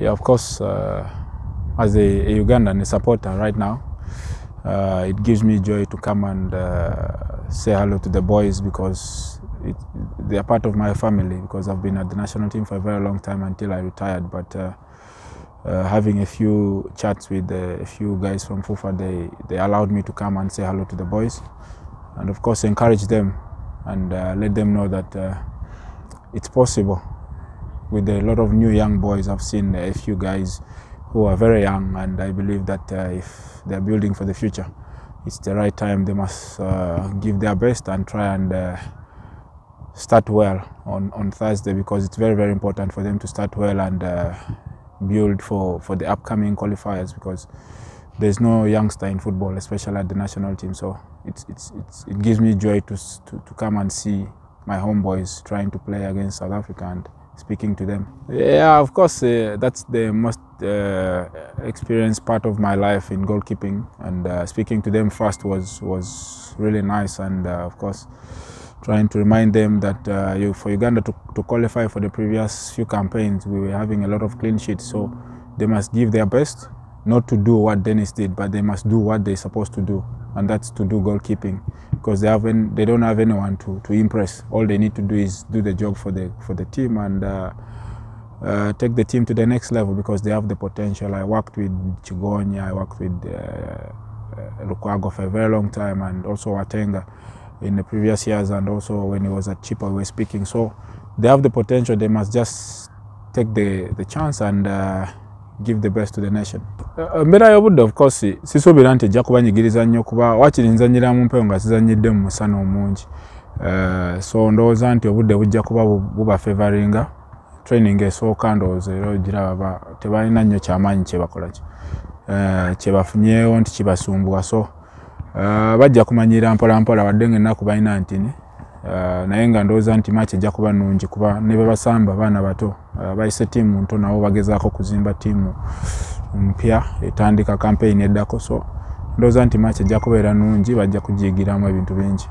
Yeah, of course, uh, as a, a Ugandan, a supporter right now, uh, it gives me joy to come and uh, say hello to the boys because it, they are part of my family because I've been at the national team for a very long time until I retired. But uh, uh, having a few chats with a few guys from FUFA, they, they allowed me to come and say hello to the boys and of course encourage them and uh, let them know that it's possible with a lot of new young boys. I've seen a few guys who are very young, and I believe that uh, if they're building for the future, it's the right time. They must uh, give their best and try and uh, start well on, on Thursday because it's very, very important for them to start well and uh, build for, for the upcoming qualifiers because there's no youngster in football, especially at the national team. So it's, it's, it's, it gives me joy to, to, to come and see my homeboys trying to play against South Africa and speaking to them. Yeah, of course, uh, that's the most uh, experienced part of my life in goalkeeping, and uh, speaking to them first was was really nice, and uh, of course, trying to remind them that uh, you, for Uganda to, to qualify for the previous few campaigns, we were having a lot of clean sheets, so they must give their best, not to do what Denis did, but they must do what they're supposed to do, and that's to do goalkeeping because they haven't they don't have anyone to, to impress. All they need to do is do the job for the for the team and uh, uh, take the team to the next level because they have the potential. I worked with Chigonya, I worked with uh, uh, Lukwago for a very long time, and also Watenga in the previous years, and also when he was at Chippa, we were speaking. So they have the potential. They must just take the the chance and. Uh, give the best to the nation. Embeera y'obudde of course sisuubira nti ejja kubanyigiriza nnyo kuba wakiri nzanyira mu mpewo nga sizanyidde mu musana omungi. Uh, so ndowooza nti obudde bujja kuba buba favoringa. Training esooka ndowooza era ogiraba tebalina nnyo kyamaanyi kyebakolaki uh, kyebafunyeewo nti kibasumbuwa so uh, bajja kumanyira mpolampola wadde nga ennaku balina ntini. Uh, naye nga ndowooza nti maaki ejja kuba nnungi kuba ne babasamba baana bato uh, bayise ttiimu nto nabo bagezaako kuzimba ttiimu mpya etandika kampeyini eddako. So ndowooza nti maaki ejja kubeera nnungi bajja kugiyigiramu ebintu bingi